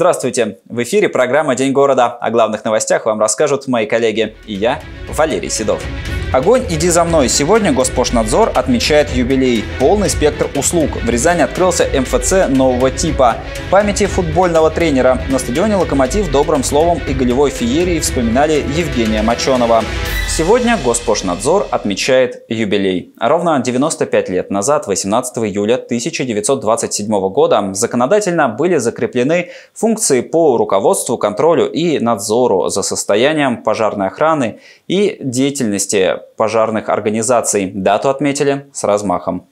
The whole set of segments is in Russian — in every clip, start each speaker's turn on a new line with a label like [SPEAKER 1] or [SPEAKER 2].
[SPEAKER 1] Здравствуйте! В эфире программа «День города». О главных новостях вам расскажут мои коллеги и я, Валерий Седов. Огонь, иди за мной. Сегодня Госпошнадзор отмечает юбилей. Полный спектр услуг. В Рязани открылся МФЦ нового типа. Памяти футбольного тренера. На стадионе «Локомотив» добрым словом и голевой феерии вспоминали Евгения Моченова. Сегодня Госпошнадзор отмечает юбилей. Ровно 95 лет назад, 18 июля 1927 года, законодательно были закреплены функции по руководству, контролю и надзору за состоянием пожарной охраны и деятельности пожарных организаций. Дату отметили с размахом.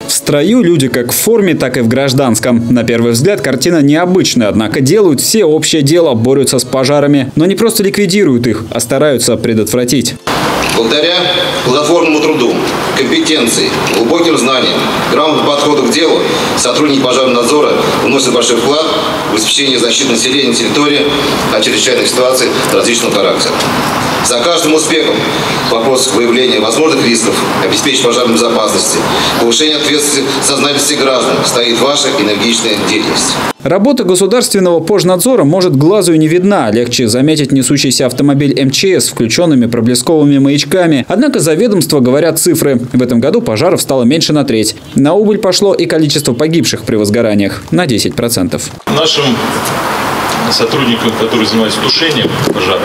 [SPEAKER 2] В строю люди как в форме, так и в гражданском. На первый взгляд картина необычная, однако делают все общее дело, борются с пожарами, но не просто ликвидируют их, а стараются предотвратить.
[SPEAKER 3] Благодаря плодотворному труду, компетенции, глубоким знаниям, грамотному подходу к делу сотрудники пожарного надзора вносят большой вклад в обеспечение защиты населения на территории от чрезвычайных ситуаций различного характера. За каждым успехом вопрос выявления возможных рисков, обеспечения пожарной безопасности, повышения ответственности сознательности граждан стоит ваша энергичная деятельность.
[SPEAKER 2] Работа государственного пожнадзора может глазу и не видна. Легче заметить несущийся автомобиль МЧС с включенными проблесковыми маячками. Однако за ведомство говорят цифры. В этом году пожаров стало меньше на треть. На убыль пошло и количество погибших при возгораниях на 10%.
[SPEAKER 4] Нашим сотрудникам, которые занимаются тушением пожара,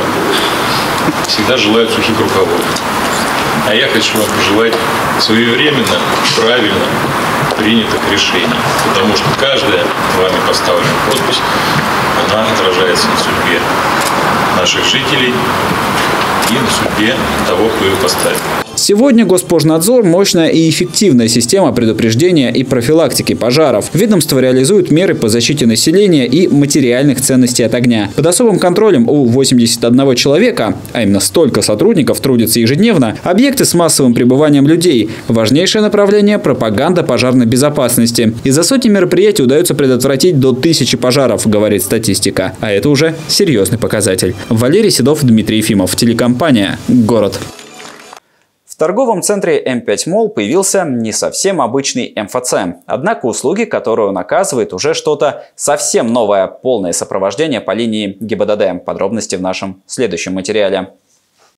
[SPEAKER 4] всегда желают сухих рукавов. А я хочу вам пожелать своевременно, правильно принятых решений. Потому что каждая вами поставленная подпись, она отражается на судьбе наших жителей и на судьбе того, кто ее поставил.
[SPEAKER 2] Сегодня Госпожнадзор – мощная и эффективная система предупреждения и профилактики пожаров. Ведомство реализует меры по защите населения и материальных ценностей от огня. Под особым контролем у 81 человека, а именно столько сотрудников трудится ежедневно, объекты с массовым пребыванием людей. Важнейшее направление – пропаганда пожарной безопасности. Из-за сотни мероприятий удается предотвратить до тысячи пожаров, говорит статистика. А это уже серьезный показатель. Валерий Седов, Дмитрий Ефимов. Телекомпания «Город»
[SPEAKER 1] торговом центре М5 Мол появился не совсем обычный МФЦ. Однако услуги, которые он оказывает, уже что-то совсем новое. Полное сопровождение по линии ГИБДД. Подробности в нашем следующем материале.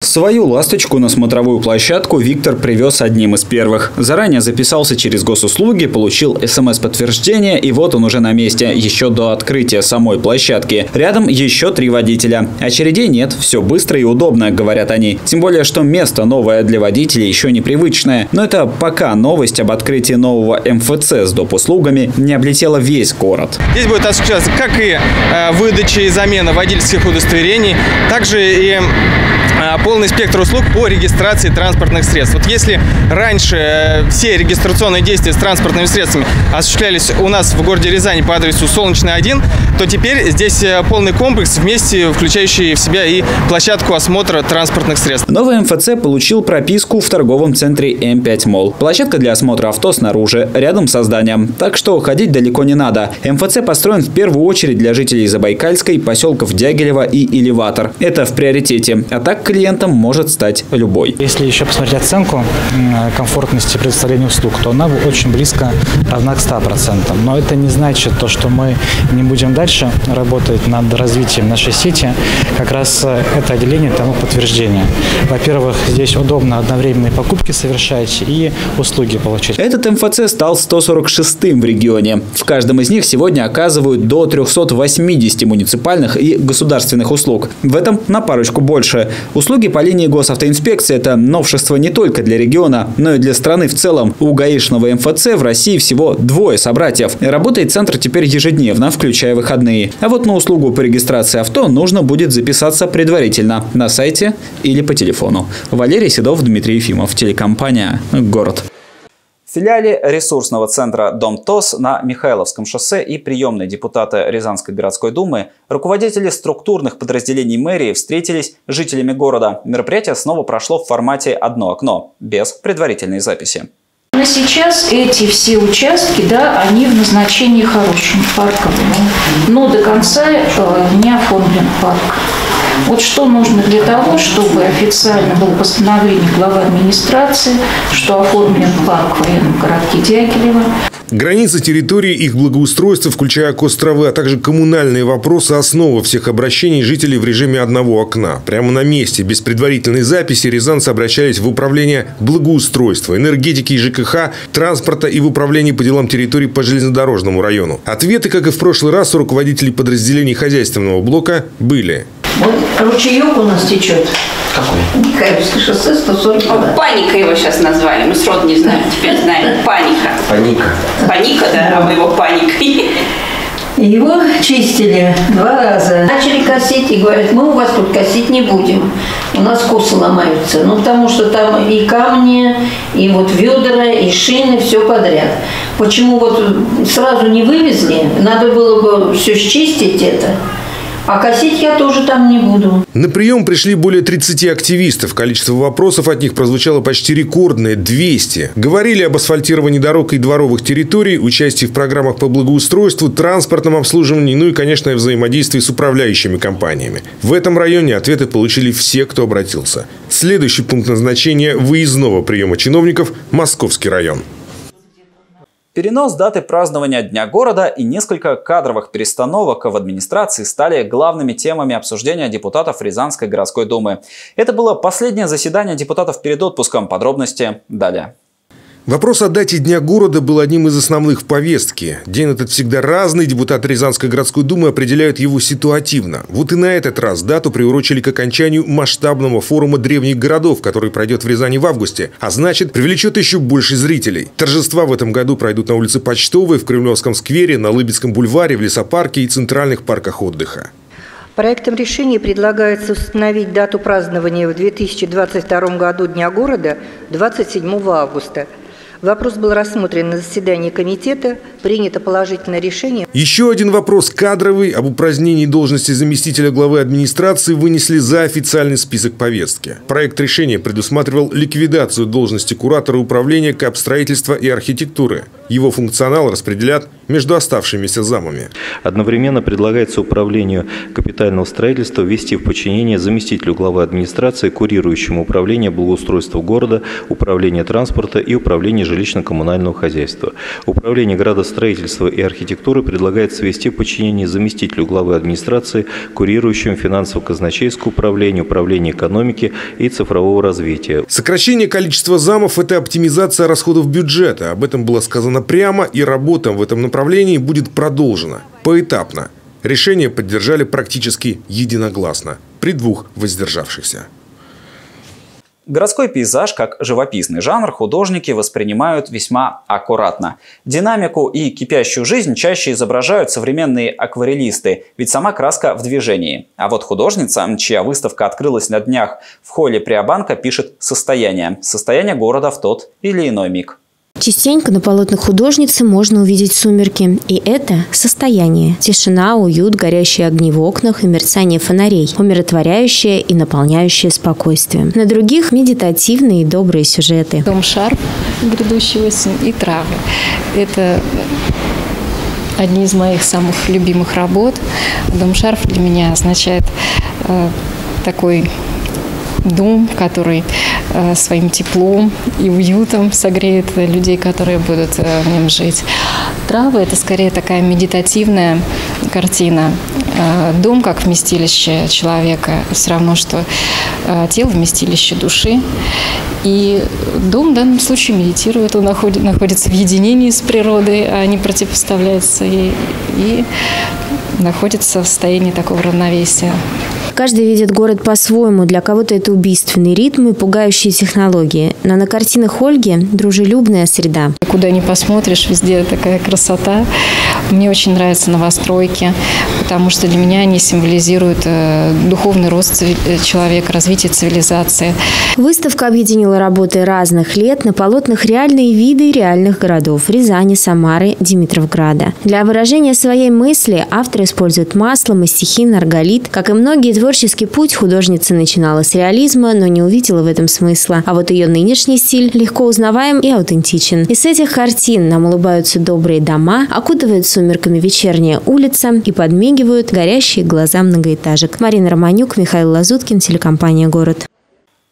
[SPEAKER 2] Свою ласточку на смотровую площадку Виктор привез одним из первых. Заранее записался через госуслуги, получил смс-подтверждение и вот он уже на месте, еще до открытия самой площадки. Рядом еще три водителя. Очередей нет, все быстро и удобно, говорят они. Тем более, что место новое для водителей еще непривычное. Но это пока новость об открытии нового МФЦ с доп. услугами не облетела весь город.
[SPEAKER 5] Здесь будет осуществляться как и э, выдача и замена водительских удостоверений, также и Э, полный спектр услуг по регистрации транспортных средств. Вот если раньше э, все регистрационные действия с транспортными средствами осуществлялись у нас в городе Рязани по адресу Солнечный 1, то теперь здесь э, полный комплекс вместе, включающий в себя и площадку осмотра транспортных средств.
[SPEAKER 2] Новый МФЦ получил прописку в торговом центре М5 Мол. Площадка для осмотра авто снаружи, рядом со зданием. Так что ходить далеко не надо. МФЦ построен в первую очередь для жителей Забайкальской, поселков Дягилева и Элеватор. Это в приоритете. А так клиентом может стать любой.
[SPEAKER 6] Если еще посмотреть оценку комфортности предоставления услуг, то она очень близко равна к 100%. Но это не значит то, что мы не будем дальше работать над развитием нашей сети. Как раз э, это отделение тому подтверждение. Во-первых, здесь удобно одновременные покупки совершать и услуги получать.
[SPEAKER 2] Этот МФЦ стал 146-м в регионе. В каждом из них сегодня оказывают до 380 муниципальных и государственных услуг. В этом на парочку больше. Услуги по линии госавтоинспекции – это новшество не только для региона, но и для страны в целом. У гаишного МФЦ в России всего двое собратьев. Работает центр теперь ежедневно, включая выходные. А вот на услугу по регистрации авто нужно будет записаться предварительно на сайте или по телефону. Валерий Седов, Дмитрий Ефимов, телекомпания «Город».
[SPEAKER 1] В филиале ресурсного центра «Дом ТОС» на Михайловском шоссе и приемной депутата Рязанской городской думы руководители структурных подразделений мэрии встретились с жителями города. Мероприятие снова прошло в формате «одно окно», без предварительной записи.
[SPEAKER 7] На сейчас эти все участки, да, они в назначении хорошем, парковом, но до конца э, не оформлен парк. Вот что нужно для того, чтобы официально было постановление главы администрации, что оформлен парк в военном городке Дягилева.
[SPEAKER 8] Границы территории, их благоустройство, включая островы, а также коммунальные вопросы – основа всех обращений жителей в режиме одного окна. Прямо на месте, без предварительной записи, рязанцы обращались в управление благоустройства, энергетики и ЖКХ, транспорта и в управление по делам территории по железнодорожному району. Ответы, как и в прошлый раз, у руководителей подразделений хозяйственного блока были.
[SPEAKER 9] Вот ручеек у нас течет. Какой? Михайловское шоссе 140.
[SPEAKER 10] Паника его сейчас назвали. Мы сроду не знаем, теперь знаем. Паника.
[SPEAKER 11] Паника.
[SPEAKER 10] Паника, да, а мы его паникой.
[SPEAKER 9] Его чистили два раза. Начали косить и говорят, мы у вас тут косить не будем. У нас косы ломаются. Ну, потому что там и камни, и вот ведра, и шины, все подряд. Почему вот сразу не вывезли? Надо было бы все счистить это. А косить я тоже там не буду.
[SPEAKER 8] На прием пришли более 30 активистов. Количество вопросов от них прозвучало почти рекордное – 200. Говорили об асфальтировании дорог и дворовых территорий, участии в программах по благоустройству, транспортном обслуживании, ну и, конечно, взаимодействии с управляющими компаниями. В этом районе ответы получили все, кто обратился. Следующий пункт назначения выездного приема чиновников – Московский район.
[SPEAKER 2] Перенос даты празднования Дня города и несколько кадровых перестановок в администрации стали главными темами обсуждения депутатов Рязанской городской думы. Это было последнее заседание депутатов перед отпуском. Подробности далее.
[SPEAKER 8] Вопрос о дате Дня города был одним из основных в повестке. День этот всегда разный, депутаты Рязанской городской думы определяют его ситуативно. Вот и на этот раз дату приурочили к окончанию масштабного форума древних городов, который пройдет в Рязани в августе, а значит привлечет еще больше зрителей. Торжества в этом году пройдут на улице Почтовой, в Кремлевском сквере, на Лыбецком бульваре, в лесопарке и центральных парках отдыха.
[SPEAKER 12] Проектом решения предлагается установить дату празднования в 2022 году Дня города 27 августа – Вопрос был рассмотрен на заседании комитета, принято положительное решение.
[SPEAKER 8] Еще один вопрос кадровый об упразднении должности заместителя главы администрации вынесли за официальный список повестки. Проект решения предусматривал ликвидацию должности куратора управления капстроительства и архитектуры. Его функционал распределят между оставшимися замами.
[SPEAKER 13] Одновременно предлагается управлению капитального строительства ввести в подчинение заместителю главы администрации, курирующему управление благоустройства города, управление транспорта и управление жилищно-коммунального хозяйства. Управление градостроительства и архитектуры предлагается ввести в подчинение заместителю главы администрации, курирующему финансово-казначейское управление, управление экономики и цифрового развития.
[SPEAKER 8] Сокращение количества замов – это оптимизация расходов бюджета. Об этом было сказано прямо, и работа в этом направлении направлении будет продолжена поэтапно. Решение поддержали практически единогласно при двух воздержавшихся.
[SPEAKER 2] Городской пейзаж как живописный жанр художники воспринимают весьма аккуратно. Динамику и кипящую жизнь чаще изображают современные акварелисты, ведь сама краска в движении. А вот художница, чья выставка открылась на днях в холле Приобанка, пишет «Состояние». Состояние города в тот или иной миг.
[SPEAKER 14] Частенько на полотнах художницы можно увидеть сумерки. И это состояние. Тишина, уют, горящие огни в окнах и мерцание фонарей. Умиротворяющее и наполняющее спокойствием. На других – медитативные и добрые сюжеты.
[SPEAKER 15] Дом шарп, грядущий осень и травы. Это одни из моих самых любимых работ. Дом шарф для меня означает э, такой дом, который своим теплом и уютом согреет людей, которые будут э, в нем жить. Травы – это скорее такая медитативная картина. Э, дом как вместилище человека все равно, что тело вместилище души. И дом в данном случае медитирует, он находит, находится в единении с природой, а не противопоставляется ей, и находится в состоянии такого равновесия.
[SPEAKER 14] Каждый видит город по-своему. Для кого-то это убийственный ритм и пугающие технологии. Но на картинах Ольги дружелюбная среда.
[SPEAKER 15] Куда ни посмотришь, везде такая красота. Мне очень нравятся новостройки, потому что для меня они символизируют э, духовный рост э, человека, развитие цивилизации.
[SPEAKER 14] Выставка объединила работы разных лет на полотнах реальные виды реальных городов – Рязани, Самары, Димитровграда. Для выражения своей мысли автор использует масло, мастихин, арголит. Как и многие творческий путь художница начинала с реализма, но не увидела в этом смысла. А вот ее нынешний стиль легко узнаваем и аутентичен. Из этих картин нам улыбаются добрые дома, окутывают сумерками вечерняя улица и подмигивают горящие глаза многоэтажек. Марина Романюк, Михаил Лазуткин, телекомпания «Город».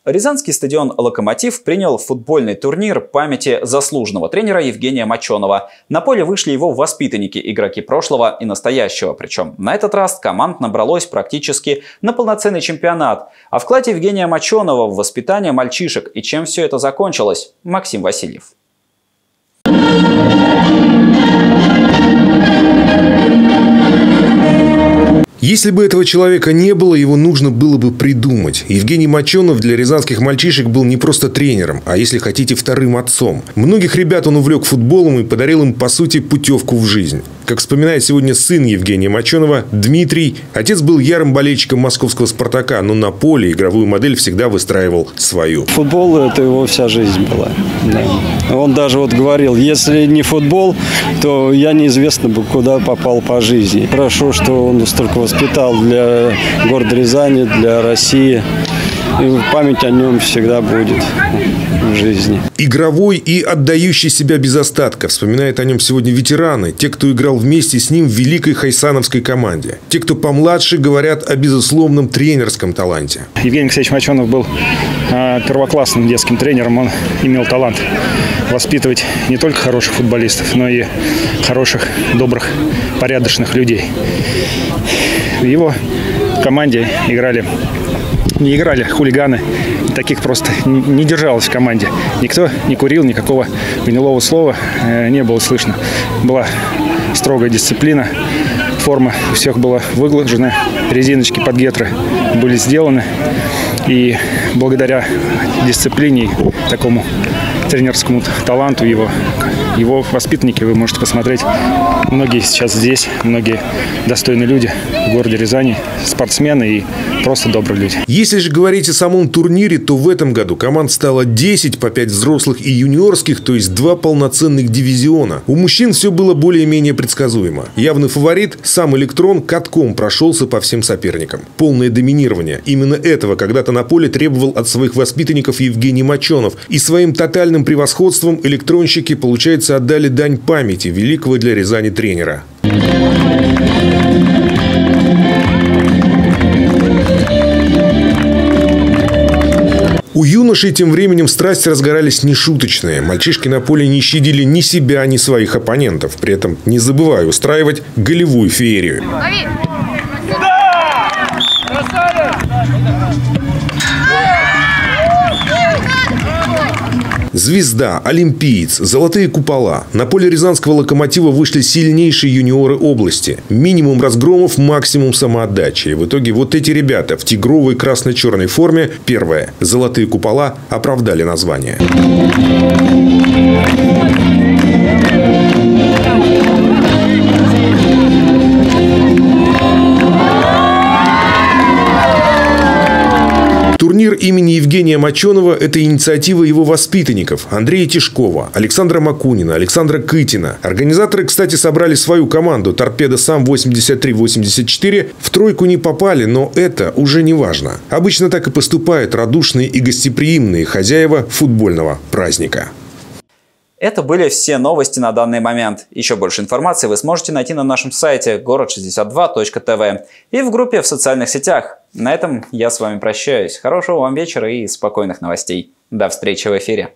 [SPEAKER 2] Рязанский стадион «Локомотив» принял футбольный турнир памяти заслуженного тренера Евгения Моченова. На поле вышли его воспитанники, игроки прошлого и настоящего. Причем на этот раз команд набралось практически на полноценный чемпионат. О вкладе Евгения Моченова в воспитание мальчишек и чем все это закончилось – Максим Васильев.
[SPEAKER 8] Если бы этого человека не было, его нужно было бы придумать. Евгений Моченов для рязанских мальчишек был не просто тренером, а, если хотите, вторым отцом. Многих ребят он увлек футболом и подарил им, по сути, путевку в жизнь. Как вспоминает сегодня сын Евгения Моченова, Дмитрий, отец был ярым болельщиком московского «Спартака», но на поле игровую модель всегда выстраивал свою.
[SPEAKER 11] Футбол – это его вся жизнь была. Да. Он даже вот говорил, если не футбол, то я неизвестно бы, куда попал по жизни. Хорошо, что он столько воспитал для города Рязани, для России. И память о нем всегда будет в жизни.
[SPEAKER 8] Игровой и отдающий себя без остатка. Вспоминают о нем сегодня ветераны. Те, кто играл вместе с ним в великой хайсановской команде. Те, кто помладше, говорят о безусловном тренерском таланте.
[SPEAKER 16] Евгений Алексеевич Моченов был э, первоклассным детским тренером. Он имел талант воспитывать не только хороших футболистов, но и хороших, добрых, порядочных людей. В его команде играли не играли хулиганы. Таких просто не держалось в команде. Никто не курил, никакого гнилого слова э, не было слышно. Была строгая дисциплина. Форма у всех была выглажена. Резиночки под гетры были сделаны. И благодаря дисциплине такому тренерскому таланту его, его воспитанники, вы можете посмотреть. Многие сейчас здесь, многие достойные люди в городе Рязани, спортсмены и просто добрые люди.
[SPEAKER 8] Если же говорить о самом турнире, то в этом году команд стало 10 по 5 взрослых и юниорских, то есть два полноценных дивизиона. У мужчин все было более-менее предсказуемо. Явный фаворит, сам электрон, катком прошелся по всем соперникам. Полное доминирование. Именно этого когда-то на поле требовал от своих воспитанников Евгений Моченов. И своим тотальным превосходством электронщики, получается, отдали дань памяти великого для Рязани тренера. У юношей тем временем страсти разгорались нешуточные. Мальчишки на поле не щадили ни себя, ни своих оппонентов. При этом не забывая устраивать голевую феерию. Звезда, олимпиец, золотые купола. На поле рязанского локомотива вышли сильнейшие юниоры области. Минимум разгромов, максимум самоотдачи. И в итоге вот эти ребята в тигровой красно-черной форме, первое, золотые купола, оправдали название. Турнир имени Евгения Моченова – это инициатива его воспитанников Андрея Тишкова, Александра Макунина, Александра Кытина. Организаторы, кстати, собрали свою команду «Торпеда САМ 83-84». В тройку не попали, но это уже не важно. Обычно так и поступают радушные и гостеприимные хозяева футбольного праздника.
[SPEAKER 2] Это были все новости на данный момент. Еще больше информации вы сможете найти на нашем сайте город62.тв и в группе в социальных сетях. На этом я с вами прощаюсь. Хорошего вам вечера и спокойных новостей. До встречи в эфире.